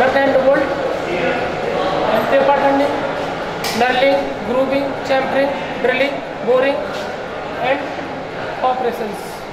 and bolt, paper turning, knurling, grooving, chamfering, drilling, boring and operations.